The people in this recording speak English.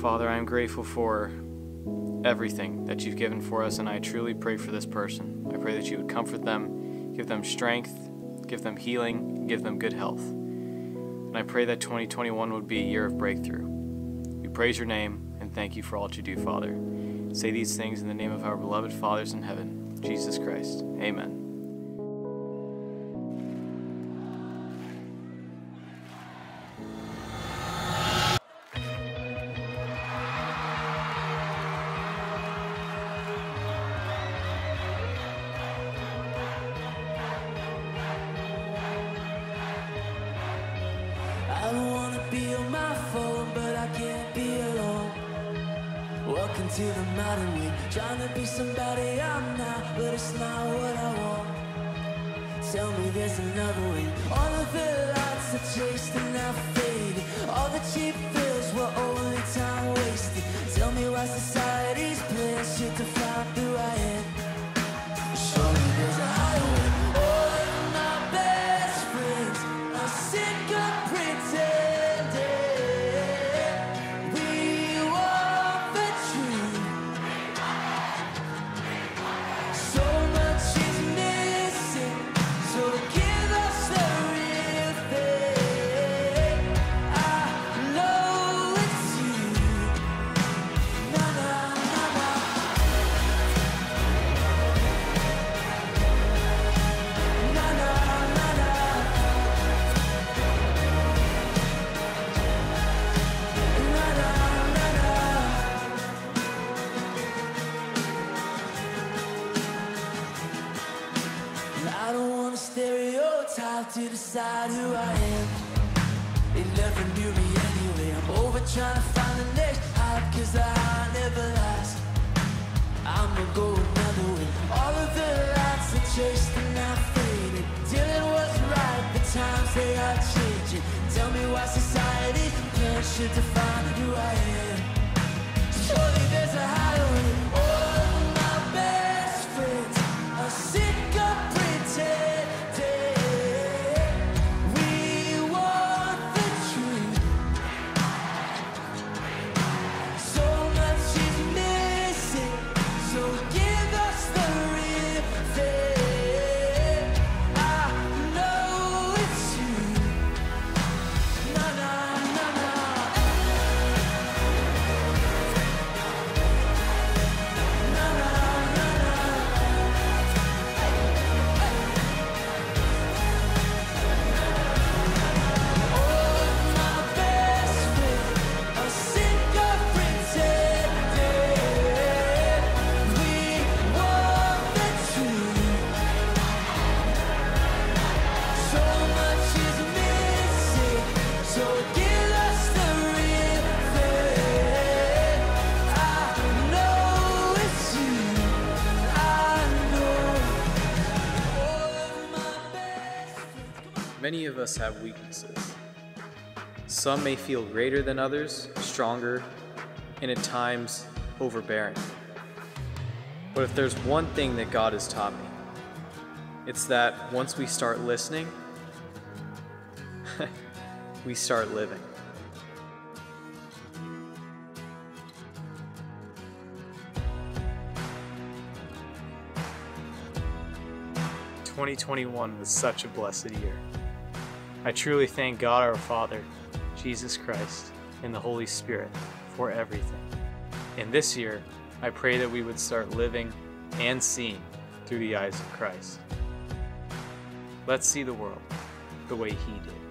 Father, I'm grateful for everything that you've given for us, and I truly pray for this person. I pray that you would comfort them, give them strength, give them healing, give them good health. And I pray that 2021 would be a year of breakthrough. We praise your name and thank you for all that you do, Father. Say these things in the name of our beloved fathers in heaven, Jesus Christ. Amen. Walking to the mountain way, trying to be somebody I'm not, but it's not what I want. Tell me there's another way. All of the lights I chased are now faded. All the cheap thrills were only time wasted. Tell me why society's stereotype to decide who I am. They never knew me anyway. I'm over trying to find the next hype, cause high never lasts. I'ma go another way. All of the lights I chased are now faded. Till it was right, the times they are changing. Tell me why society plans should define who I am. Many of us have weaknesses. Some may feel greater than others, stronger, and at times overbearing. But if there's one thing that God has taught me, it's that once we start listening, we start living. Twenty twenty one was such a blessed year. I truly thank God our Father, Jesus Christ, and the Holy Spirit for everything. And this year, I pray that we would start living and seeing through the eyes of Christ. Let's see the world the way He did.